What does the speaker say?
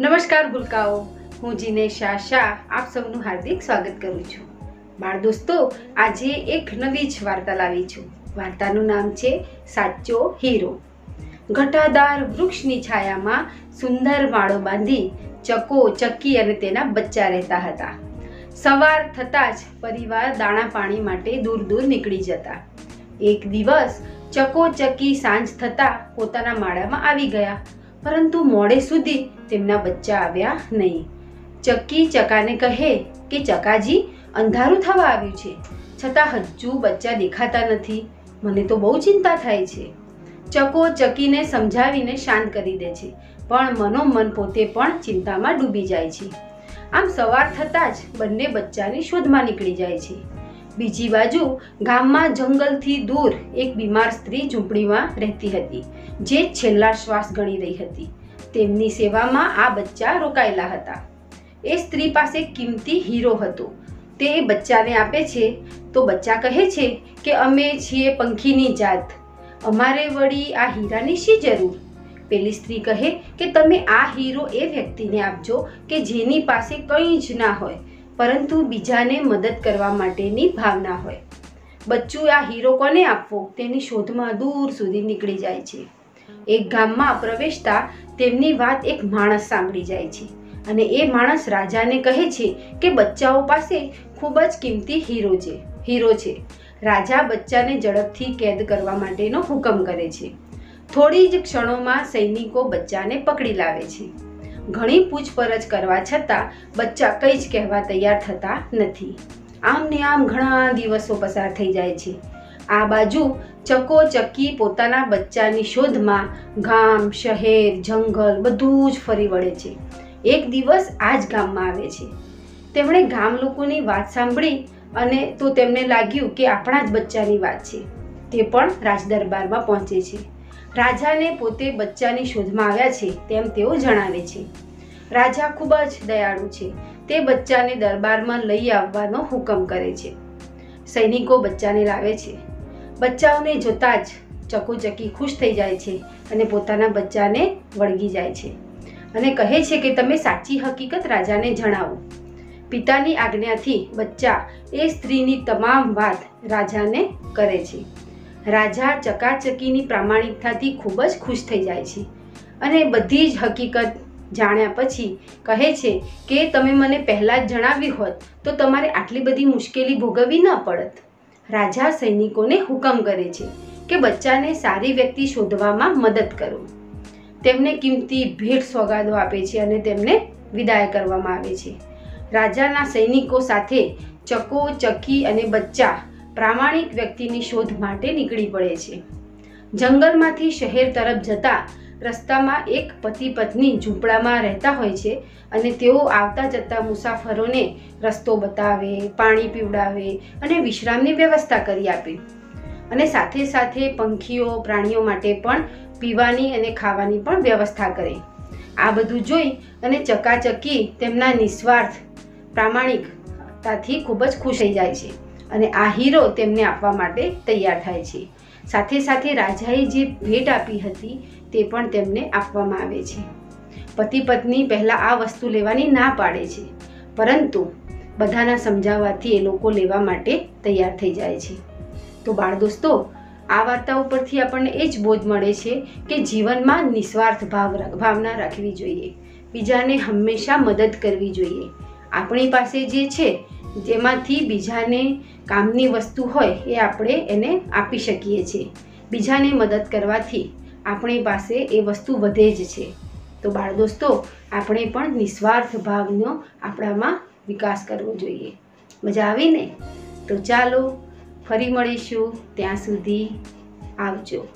નમસ્કાર ગુલકાઓ, હું જીનેશા શાહ, આપ સૌનું હાર્દિક સ્વાગત કરું છું. બાળ દોસ્તો, આજે એક નવી જ વાર્તા લાવી છું. વાર્તાનું નામ છે સાચો હીરો. ઘટાદાર વૃક્ષની છાયામાં સુંદર માળો બાંધી ચકો, ચક્કી અને તેના બચ્ચા રહેતા હતા. સવાર થતાં જ પરિવાર દાણા પાણી માટે દૂર દૂર નીકળી જતા. એક દિવસ ચકો, ચક્કી સાંજ થતાં પોતાના માળામાં આવી ગયા. પરંતુ મોડે સુધી તેમના બચ્ચા આવ્યા નહીં. ચક્કી ચકાને કહે કે, ચકાજી, અંધારું થવા આવ્યું છે. છતાં હજુ બચ્ચા દેખાતા નથી. મને તો બહુ ચિંતા થાય છે. ચકો ચકીને સમજાવીને શાંત કરી દે છે, પણ મનોમન પોતે પણ ચિંતામાં ડૂબી જાય છે. આમ સવાર થતાં જ બંને બચ્ચાની શોધમાં નીકળી જાય છે. બીજી બાજુ ગામમાં જંગલથી દૂર એક બીમાર સ્ત્રી ઝૂંપડીમાં રહેતી હતી, જે છેલ્લા શ્વાસ ગણી રહી હતી. તેમની સેવામાં આ બચ્ચા રોકાયેલા હતા. એ સ્ત્રી પાસે કિંમતી હીરો હતો. તે બચ્ચાને આપે છે. તો બચ્ચા કહે છે કે અમે છીએ પંખીની જાત. અમારે વળી આ હીરાની શી જરૂર? પેલી સ્ત્રી કહે કે તમે આ હીરો એ વ્યક્તિને આપજો કે જેની પાસે કંઈ જ ના હોય. પરંતુ બીજાને મદદ કરવા માટેની ભાવના હોય. બચ્ચું આ હીરો કોને આપવો? તેની શોધમાં દૂર સુધી નીકળી જાય છે. એક ગામમાં પ્રવેશતા તેમની વાત એક માણસ સાંભળી જાય છે અને એ માણસ રાજાને કહે છે કે બચ્ચાઓ પાસે ખૂબ જ કિંમતી હીરો છે હીરો છે. રાજા બચ્ચાને ઝડપથી કેદ કરવા માટેનો હુકમ કરે છે. થોડી જ ક્ષણોમાં સૈનિકો બચ્ચાને પકડી લાવે છે. ઘણી પૂછપરછ કરવા છતાં બચ્ચા કંઈ જ કહેવા તૈયાર થતા નથી. આમ ને આમ ઘણા દિવસો પસાર થઈ જાય છે. આ બાજુ ચકો ચક્કી પોતાના બચ્ચાની શોધમાં ગામ, શહેર, જંગલ બધું જ ફરી વળે છે. એક દિવસ આ જ ગામમાં આવે છે. તેમણે ગામ લોકોની વાત સાંભળી અને તો તેમને લાગ્યું કે આપણા જ બચ્ચાની વાત છે. તે પણ રાજદરબારમાં પહોંચે છે. રાજાને પોતે બચ્ચાની શોધમાં આવ્યા છે તેમ તેઓ જણાવે છે. રાજા ખૂબ જ દયાળુ છે. તે બચ્ચાને દરબારમાં લઈ આવવાનો હુકમ કરે છે. સૈનિકો બચ્ચાને લાવે છે. બચ્ચાઓને જોતાં જ ચકુચકી ખુશ થઈ જાય છે અને પોતાના બચ્ચાને વળગી જાય છે અને કહે છે કે તમે સાચી હકીકત રાજાને જણાવો. પિતાની આજ્ઞાથી બચ્ચા એ સ્ત્રીની તમામ વાત રાજાને કરે છે. રાજા ચકાચકીની પ્રામાણિકતાથી ખૂબ જ ખુશ થઈ જાય છે. અને બધી જ હકીકત જાણ્યા પછી કહે છે કે, તમે મને પહેલાં જ જણાવ્યું હોત, તો તમારે આટલી બધી મુશ્કેલી ભોગવવી ન પડત. રાજા સૈનિકોને હુકમ કરે છે કે બચ્ચાને સારી વ્યક્તિ શોધવામાં મદદ કરો. તેમને કિંમતી ભેટ સોગાદો આપે છે અને તેમને વિદાય કરવામાં આવે છે. રાજાના સૈનિકો સાથે ચકો, ચકી અને બચ્ચા પ્રામાણિક વ્યક્તિની શોધ માટે નીકળી પડે છે. જંગલમાંથી શહેર તરફ જતા રસ્તામાં એક પતિ પત્ની ઝૂંપડામાં રહેતા હોય છે અને તેઓ આવતા જતા મુસાફરોને રસ્તો બતાવે, પાણી પીવડાવે અને વિશ્રામની વ્યવસ્થા કરી આપે. અને સાથે સાથે પંખીઓ, પ્રાણીઓ માટે પણ પીવાની અને ખાવાની પણ વ્યવસ્થા કરે. આ બધું જોઈ અને ચકાચકી તેમના નિસ્વાર્થ પ્રામાણિકતાથી ખૂબ જ ખુશ થઈ જાય છે. અને આ હીરો તેમને આપવા માટે તૈયાર થાય છે. સાથે સાથે રાજાએ જે ભેટ આપી હતી તે પણ તેમને આપવામાં આવે છે. પતિ પત્ની પહેલાં આ વસ્તુ લેવાની ના પાડે છે, પરંતુ બધાના સમજાવવાથી એ લોકો લેવા માટે તૈયાર થઈ જાય છે. તો બાળ દોસ્તો, આ વાર્તા ઉપરથી આપણને એ જ બોધ મળે છે કે જીવનમાં નિસ્વાર્થ ભાવ ભાવના રાખવી જોઈએ. બીજાને હંમેશા મદદ કરવી જોઈએ. આપણી પાસે જે છે જેમાંથી બીજાને કામની વસ્તુ હોય એ આપણે એને આપી શકીએ છીએ. બીજાને મદદ કરવાથી આપણી પાસે એ વસ્તુ વધે જ છે. તો બાળ દોસ્તો, આપણે પણ નિસ્વાર્થ ભાવનો આપણામાં વિકાસ કરવો જોઈએ. મજા આવીને તો ચાલો, ફરી મળીશું. ત્યાં સુધી આવજો.